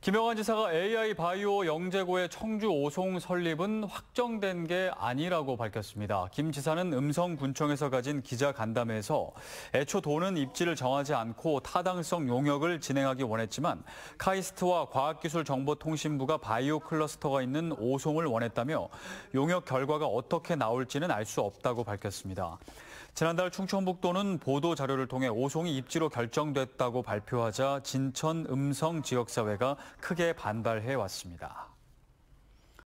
김영환 지사가 AI 바이오 영재고의 청주 오송 설립은 확정된 게 아니라고 밝혔습니다. 김 지사는 음성군청에서 가진 기자 간담회에서 애초 도는 입지를 정하지 않고 타당성 용역을 진행하기 원했지만 카이스트와 과학기술정보통신부가 바이오 클러스터가 있는 오송을 원했다며 용역 결과가 어떻게 나올지는 알 수 없다고 밝혔습니다. 지난달 충청북도는 보도 자료를 통해 오송이 입지로 결정됐다고 발표하자 진천 음성 지역사회가 크게 반발해 왔습니다.